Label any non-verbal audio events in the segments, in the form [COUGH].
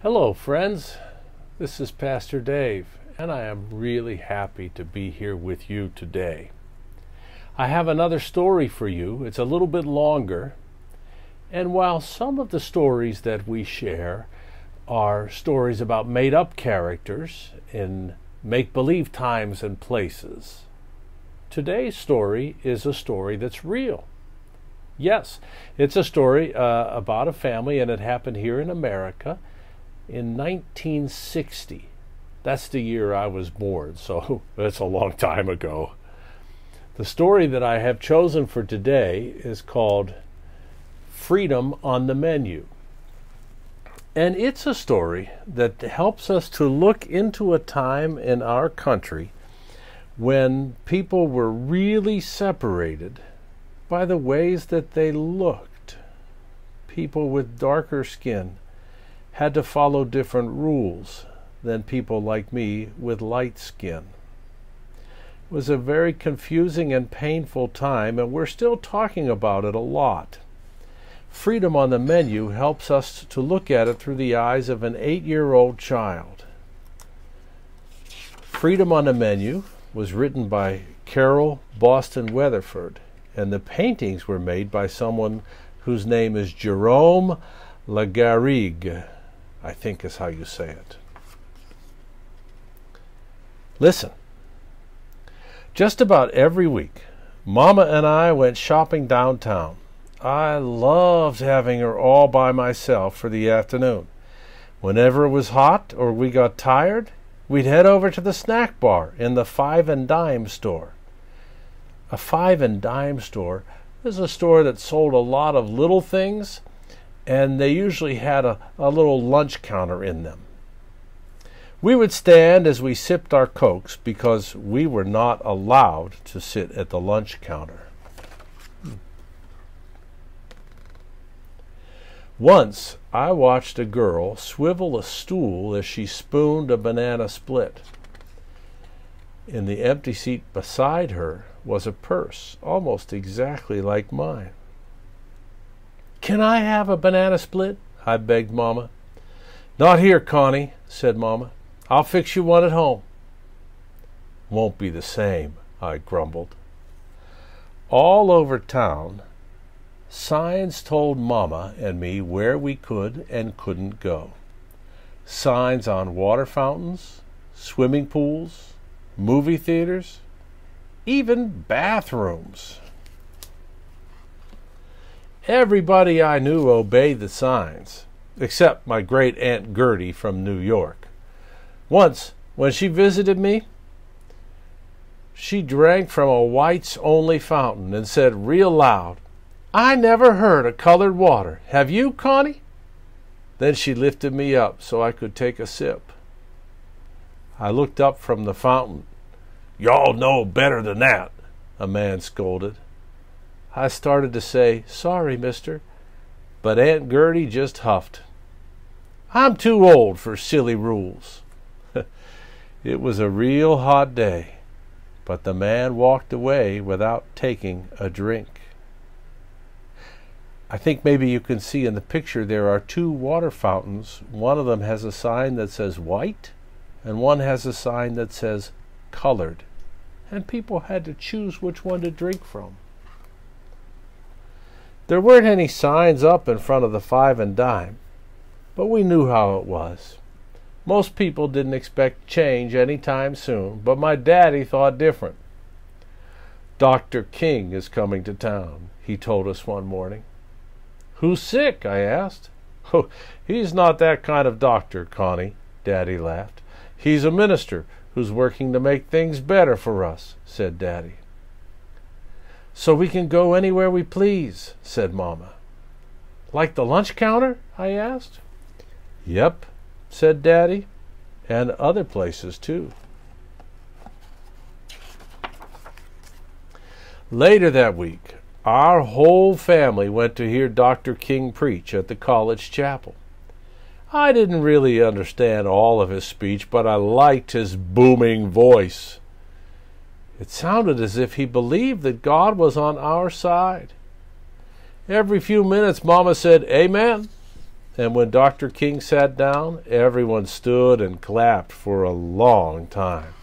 Hello, friends. This is Pastor Dave, and I am really happy to be here with you today. I have another story for you. It's a little bit longer, and while some of the stories that we share are stories about made up characters in make believe times and places, today's story is a story that's real. Yes, it's a story uh, about a family, and it happened here in America in 1960. That's the year I was born, so [LAUGHS] that's a long time ago. The story that I have chosen for today is called Freedom on the Menu. And it's a story that helps us to look into a time in our country when people were really separated by the ways that they looked. People with darker skin had to follow different rules than people like me with light skin. It was a very confusing and painful time, and we're still talking about it a lot. Freedom on the Menu helps us to look at it through the eyes of an eight year old child. Freedom on the Menu was written by Carol Boston Weatherford, and the paintings were made by someone whose name is Jerome Lagarrigue. I think is how you say it. Listen. Just about every week, Mama and I went shopping downtown. I loved having her all by myself for the afternoon. Whenever it was hot or we got tired, we'd head over to the snack bar in the five and dime store. A five and dime store is a store that sold a lot of little things and they usually had a, a little lunch counter in them. We would stand as we sipped our cokes because we were not allowed to sit at the lunch counter. Once I watched a girl swivel a stool as she spooned a banana split. In the empty seat beside her was a purse almost exactly like mine. Can I have a banana split? I begged Mamma. Not here, Connie, said Mamma. I'll fix you one at home. Won't be the same, I grumbled. All over town, signs told Mamma and me where we could and couldn't go. Signs on water fountains, swimming pools, movie theaters, even bathrooms. Everybody I knew obeyed the signs, except my great Aunt Gertie from New York. Once, when she visited me, she drank from a whites only fountain and said real loud, I never heard of colored water. Have you, Connie? Then she lifted me up so I could take a sip. I looked up from the fountain. Y'all know better than that, a man scolded. I started to say, Sorry, mister, but Aunt Gertie just huffed. I'm too old for silly rules. [LAUGHS] it was a real hot day, but the man walked away without taking a drink. I think maybe you can see in the picture there are two water fountains. One of them has a sign that says white, and one has a sign that says colored. And people had to choose which one to drink from. There weren't any signs up in front of the five and dime, but we knew how it was. Most people didn't expect change any time soon, but my daddy thought different. Dr. King is coming to town, he told us one morning. Who's sick? I asked. [LAUGHS] Oh, he's not that kind of doctor, Connie, Daddy laughed. He's a minister who's working to make things better for us, said Daddy. So we can go anywhere we please, said Mamma. Like the lunch counter? I asked. Yep, said Daddy, and other places too. Later that week, our whole family went to hear Dr. King preach at the college chapel. I didn't really understand all of his speech, but I liked his booming voice. It sounded as if he believed that God was on our side. Every few minutes, Mama said, Amen, and when Dr. King sat down, everyone stood and clapped for a long time.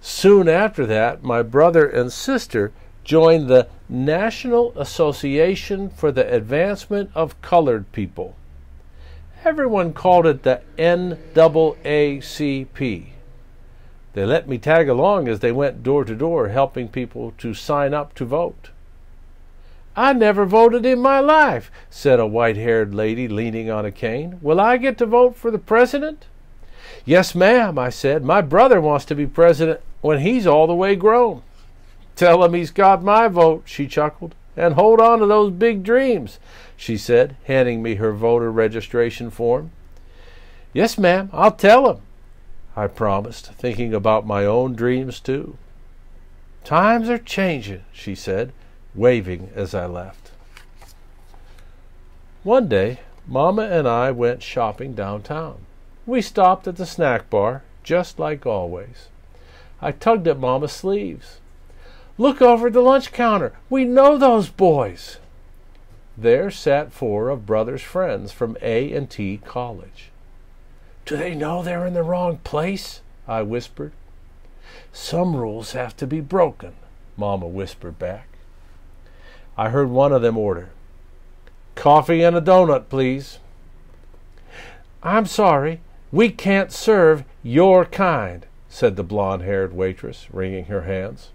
Soon after that, my brother and sister joined the National Association for the Advancement of Colored People. Everyone called it the NAACP. They let me tag along as they went door to door helping people to sign up to vote. I never voted in my life, said a white haired lady leaning on a cane. Will I get to vote for the president? Yes, ma'am, I said. My brother wants to be president when he's all the way grown. Tell him he's got my vote, she chuckled. And hold on to those big dreams, she said, handing me her voter registration form. Yes, ma'am, I'll tell him, I promised, thinking about my own dreams too. Times are changing, she said waving as I left. One day, Mama and I went shopping downtown. We stopped at the snack bar, just like always. I tugged at Mama's sleeves. Look over at the lunch counter. We know those boys. There sat four of Brother's friends from A&T College. Do they know they're in the wrong place? I whispered. Some rules have to be broken, Mama whispered back. I heard one of them order, Coffee and a donut, please. I'm sorry, we can't serve your kind, said the blonde haired waitress, wringing her hands.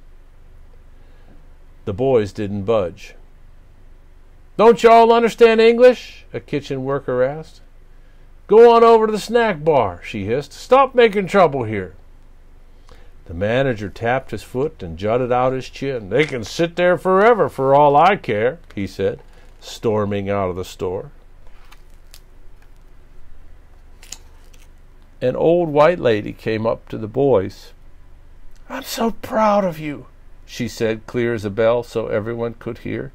The boys didn't budge. Don't y'all understand English? a kitchen worker asked. Go on over to the snack bar, she hissed. Stop making trouble here. The manager tapped his foot and jutted out his chin. They can sit there forever for all I care, he said, storming out of the store. An old white lady came up to the boys. I'm so proud of you, she said, clear as a bell so everyone could hear.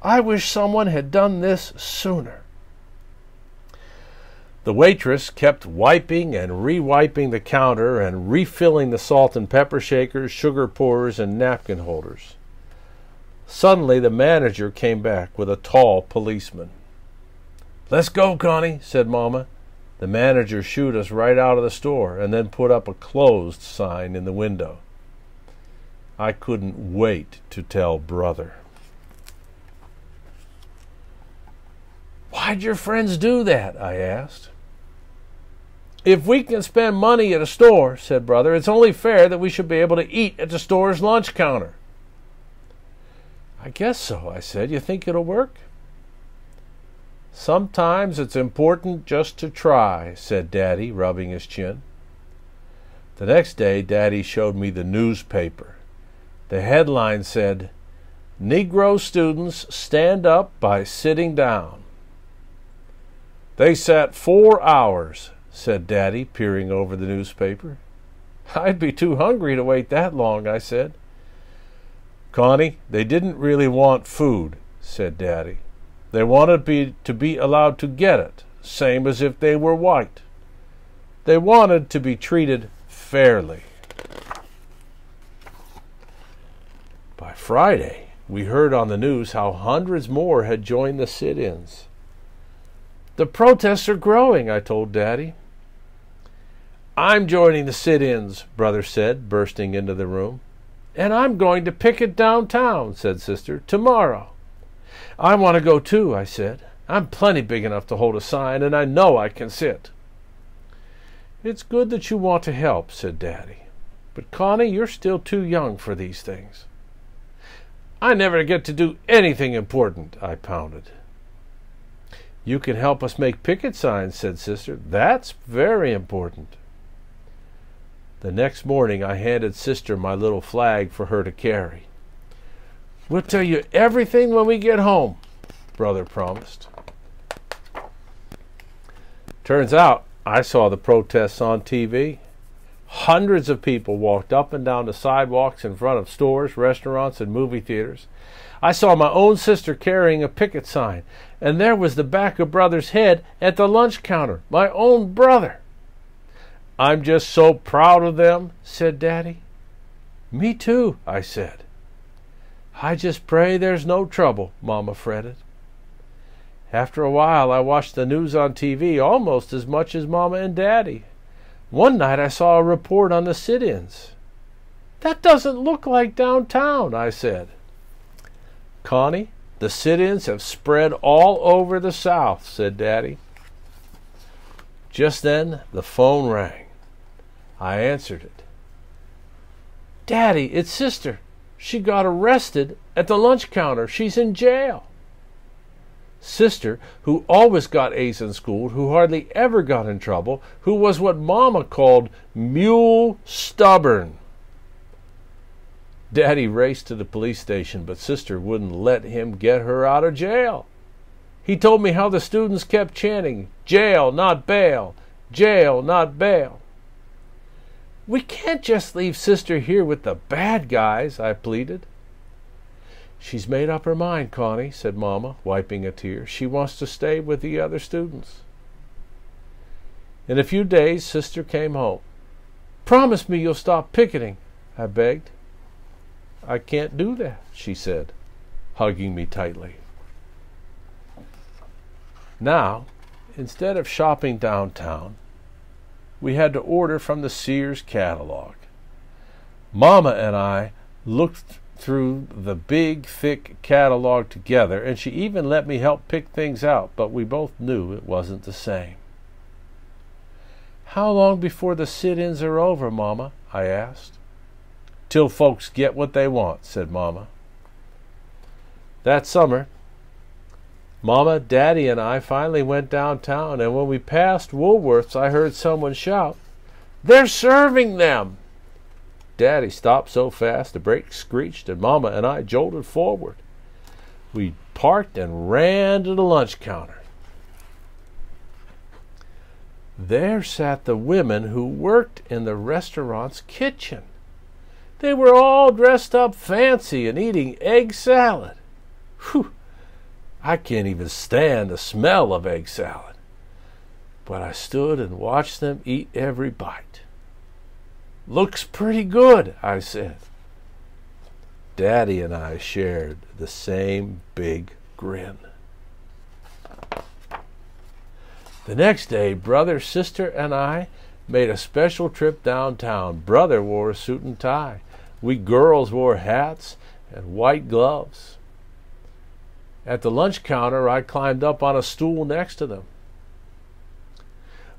I wish someone had done this sooner. The waitress kept wiping and re-wiping the counter and refilling the salt and pepper shakers, sugar pourers, and napkin holders. Suddenly the manager came back with a tall policeman. Let's go, Connie, said Mama. The manager shooed us right out of the store and then put up a closed sign in the window. I couldn't wait to tell brother. Why'd your friends do that? I asked. If we can spend money at a store, said Brother, it's only fair that we should be able to eat at the store's lunch counter. I guess so, I said. You think it'll work? Sometimes it's important just to try, said Daddy, rubbing his chin. The next day, Daddy showed me the newspaper. The headline said, Negro students stand up by sitting down. They sat four hours said Daddy, peering over the newspaper. I'd be too hungry to wait that long, I said. Connie, they didn't really want food, said Daddy. They wanted be, to be allowed to get it, same as if they were white. They wanted to be treated fairly. By Friday, we heard on the news how hundreds more had joined the sit ins. The protests are growing, I told Daddy. I'm joining the sit ins, Brother said, bursting into the room. And I'm going to picket downtown, said Sister, tomorrow. I want to go too, I said. I'm plenty big enough to hold a sign, and I know I can sit. It's good that you want to help, said Daddy. But Connie, you're still too young for these things. I never get to do anything important, I pounded. You can help us make picket signs, said Sister. That's very important. The next morning I handed Sister my little flag for her to carry. We'll tell you everything when we get home, Brother promised. Turns out I saw the protests on TV. Hundreds of people walked up and down the sidewalks in front of stores, restaurants, and movie theaters. I saw my own sister carrying a picket sign, and there was the back of Brother's head at the lunch counter. My own brother. I'm just so proud of them, said Daddy. Me too, I said. I just pray there's no trouble, Mama fretted. After a while, I watched the news on TV almost as much as Mama and Daddy. One night I saw a report on the sit ins. That doesn't look like downtown, I said. Connie, the sit ins have spread all over the South, said Daddy. Just then the phone rang. I answered it. Daddy, it's sister. She got arrested at the lunch counter. She's in jail. Sister, who always got A's in school, who hardly ever got in trouble, who was what Mama called mule stubborn. Daddy raced to the police station, but Sister wouldn't let him get her out of jail. He told me how the students kept chanting, Jail, not bail! Jail, not bail! We can't just leave Sister here with the bad guys, I pleaded. She's made up her mind, Connie, said Mamma, wiping a tear. She wants to stay with the other students. In a few days, Sister came home. Promise me you'll stop picketing, I begged. I can't do that, she said, hugging me tightly. Now, instead of shopping downtown, we had to order from the Sears catalog. Mama and I looked through the big, thick catalog together, and she even let me help pick things out, but we both knew it wasn't the same. How long before the sit ins are over, Mama? I asked. Till folks get what they want, said Mama. That summer, Mama, Daddy, and I finally went downtown, and when we passed Woolworth's, I heard someone shout, They're serving them! Daddy stopped so fast the brakes screeched, and Mama and I jolted forward. We parked and ran to the lunch counter. There sat the women who worked in the restaurant's kitchen. They were all dressed up fancy and eating egg salad. Whew! I can't even stand the smell of egg salad. But I stood and watched them eat every bite. Looks pretty good, I said. Daddy and I shared the same big grin. The next day, brother, sister, and I made a special trip downtown. Brother wore a suit and tie. We girls wore hats and white gloves. At the lunch counter, I climbed up on a stool next to them.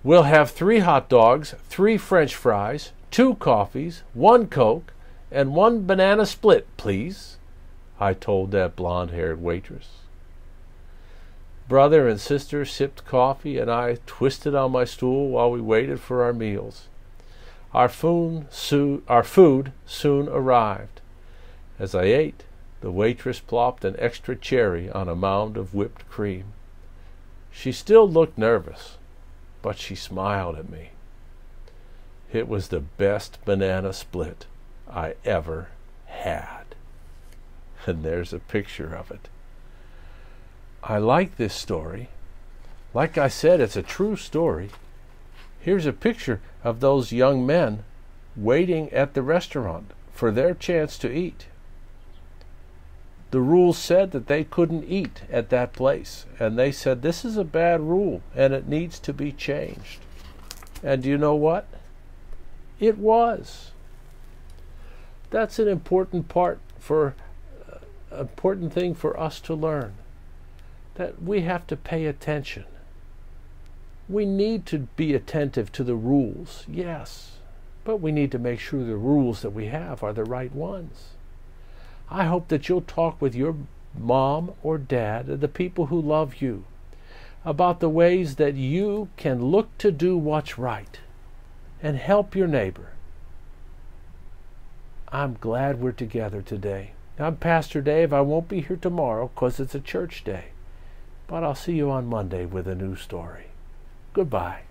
We'll have three hot dogs, three french fries, two coffees, one Coke, and one banana split, please, I told that blonde haired waitress. Brother and sister sipped coffee, and I twisted on my stool while we waited for our meals. Our food, our food soon arrived. As I ate, the waitress plopped an extra cherry on a mound of whipped cream. She still looked nervous, but she smiled at me. It was the best banana split I ever had. And there's a picture of it. I like this story. Like I said, it's a true story. Here's a picture of those young men waiting at the restaurant for their chance to eat the rules said that they couldn't eat at that place. And they said, this is a bad rule and it needs to be changed. And do you know what? It was. That's an important part for, uh, important thing for us to learn. That we have to pay attention. We need to be attentive to the rules, yes, but we need to make sure the rules that we have are the right ones. I hope that you'll talk with your mom or dad, the people who love you, about the ways that you can look to do what's right and help your neighbor. I'm glad we're together today. I'm Pastor Dave. I won't be here tomorrow because it's a church day, but I'll see you on Monday with a new story. Goodbye.